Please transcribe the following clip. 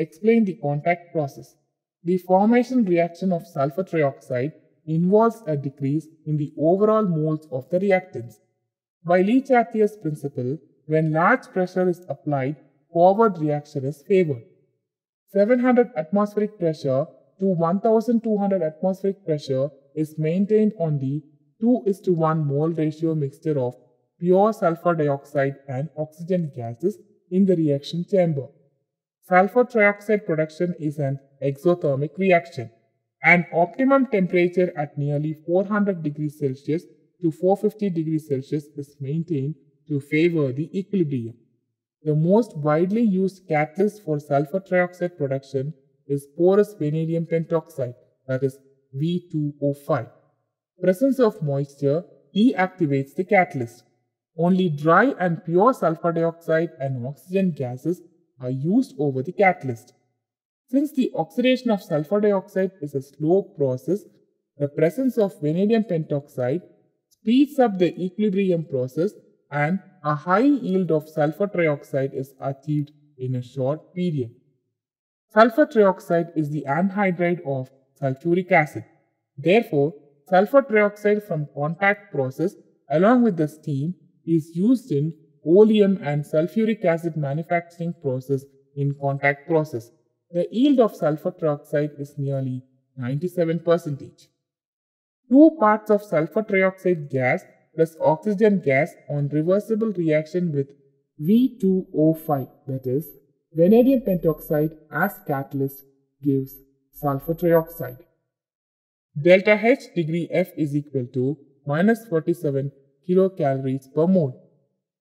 explain the contact process. The formation reaction of sulfur trioxide involves a decrease in the overall moles of the reactants. By Le Chatelier's principle, when large pressure is applied, forward reaction is favored. 700 atmospheric pressure to 1200 atmospheric pressure is maintained on the 2 is to 1 mole ratio mixture of pure sulfur dioxide and oxygen gases in the reaction chamber. Sulfur trioxide production is an exothermic reaction. An optimum temperature at nearly 400 degrees Celsius to 450 degrees Celsius is maintained to favor the equilibrium. The most widely used catalyst for sulfur trioxide production is porous vanadium pentoxide, that is V2O5. Presence of moisture deactivates the catalyst. Only dry and pure sulfur dioxide and oxygen gases are used over the catalyst. Since the oxidation of sulfur dioxide is a slow process, the presence of vanadium pentoxide speeds up the equilibrium process and a high yield of sulfur trioxide is achieved in a short period. Sulfur trioxide is the anhydride of sulfuric acid. Therefore, sulfur trioxide from contact process along with the steam is used in oleum and sulfuric acid manufacturing process in contact process. The yield of sulfur trioxide is nearly 97%. Two parts of sulfur trioxide gas plus oxygen gas on reversible reaction with V2O5 that is vanadium pentoxide as catalyst gives sulfur trioxide. Delta H degree F is equal to minus 47 kilocalories per mole.